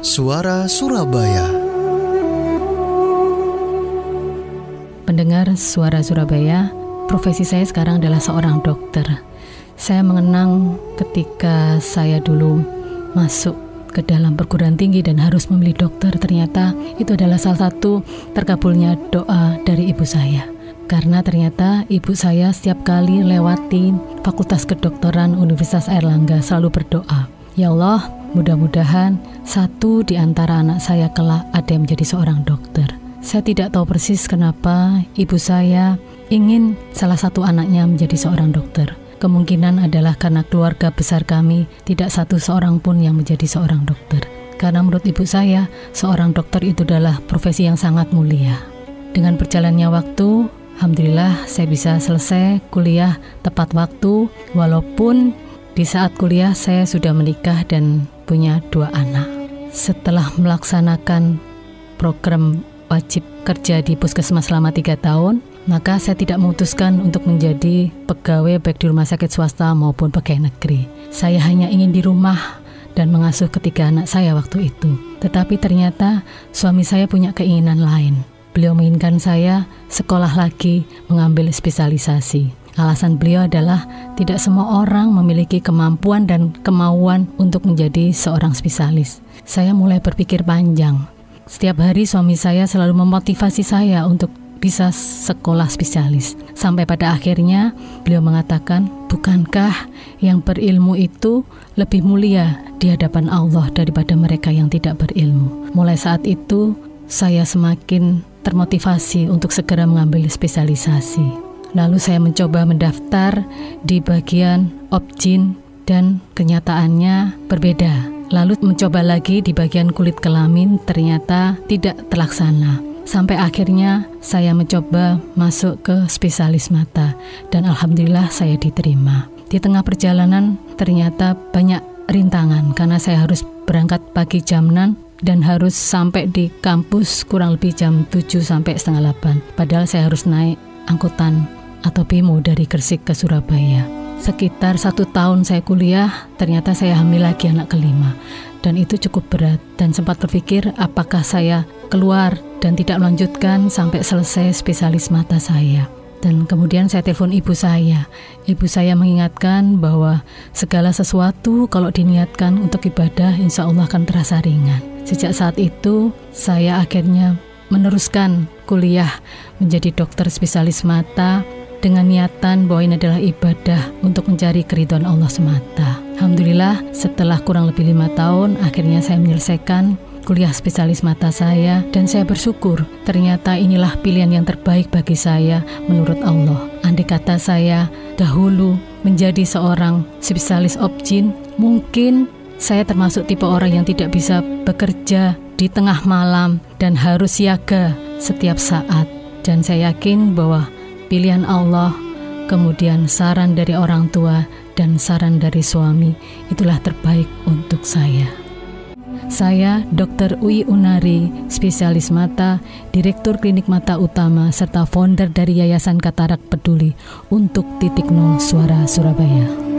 Suara Surabaya. Pendengar Suara Surabaya, profesi saya sekarang adalah seorang dokter. Saya mengenang ketika saya dulu masuk ke dalam perguruan tinggi dan harus memilih dokter, ternyata itu adalah salah satu terkabulnya doa dari ibu saya. Karena ternyata ibu saya setiap kali lewati Fakultas Kedokteran Universitas Airlangga selalu berdoa, Ya Allah, mudah-mudahan satu di antara anak saya kelak ada yang menjadi seorang dokter. Saya tidak tahu persis kenapa ibu saya ingin salah satu anaknya menjadi seorang dokter. Kemungkinan adalah karena keluarga besar kami tidak satu seorang pun yang menjadi seorang dokter. Karena menurut ibu saya, seorang dokter itu adalah profesi yang sangat mulia. Dengan berjalannya waktu, Alhamdulillah saya bisa selesai kuliah tepat waktu walaupun di saat kuliah saya sudah menikah dan punya dua anak. Setelah melaksanakan program wajib kerja di puskesmas selama tiga tahun, maka saya tidak memutuskan untuk menjadi pegawai baik di rumah sakit swasta maupun pegawai negeri. Saya hanya ingin di rumah dan mengasuh ketiga anak saya waktu itu. Tetapi ternyata suami saya punya keinginan lain. Beliau menginginkan saya sekolah lagi mengambil spesialisasi. Alasan beliau adalah tidak semua orang memiliki kemampuan dan kemauan untuk menjadi seorang spesialis. Saya mulai berpikir panjang. Setiap hari suami saya selalu memotivasi saya untuk bisa sekolah spesialis. Sampai pada akhirnya beliau mengatakan, "Bukankah yang berilmu itu lebih mulia di hadapan Allah daripada mereka yang tidak berilmu?" Mulai saat itu, saya semakin termotivasi untuk segera mengambil spesialisasi. Lalu saya mencoba mendaftar di bagian objin dan kenyataannya berbeda. Lalu mencoba lagi di bagian kulit kelamin ternyata tidak terlaksana. Sampai akhirnya saya mencoba masuk ke spesialis mata dan alhamdulillah saya diterima. Di tengah perjalanan ternyata banyak rintangan karena saya harus berangkat pagi jam 6 dan harus sampai di kampus kurang lebih jam 7 sampai setengah 8. Padahal saya harus naik angkutan atau BIMO dari Gresik ke Surabaya. Sekitar satu tahun saya kuliah, ternyata saya hamil lagi anak kelima. Dan itu cukup berat dan sempat berpikir apakah saya keluar dan tidak melanjutkan sampai selesai spesialis mata saya. Dan kemudian saya telepon ibu saya. Ibu saya mengingatkan bahwa segala sesuatu kalau diniatkan untuk ibadah insya Allah akan terasa ringan. Sejak saat itu saya akhirnya meneruskan kuliah menjadi dokter spesialis mata dengan niatan bahwa ini adalah ibadah untuk mencari keridhaan Allah semata. Alhamdulillah setelah kurang lebih lima tahun akhirnya saya menyelesaikan kuliah spesialis mata saya dan saya bersyukur ternyata inilah pilihan yang terbaik bagi saya menurut Allah. Andai kata saya dahulu menjadi seorang spesialis objin, mungkin saya termasuk tipe orang yang tidak bisa bekerja di tengah malam dan harus siaga setiap saat. Dan saya yakin bahwa pilihan Allah, kemudian saran dari orang tua dan saran dari suami itulah terbaik untuk saya. Saya Dr. Ui Unari, spesialis mata, Direktur Klinik Mata Utama, serta founder dari Yayasan Katarak Peduli untuk Titik Nol Suara Surabaya.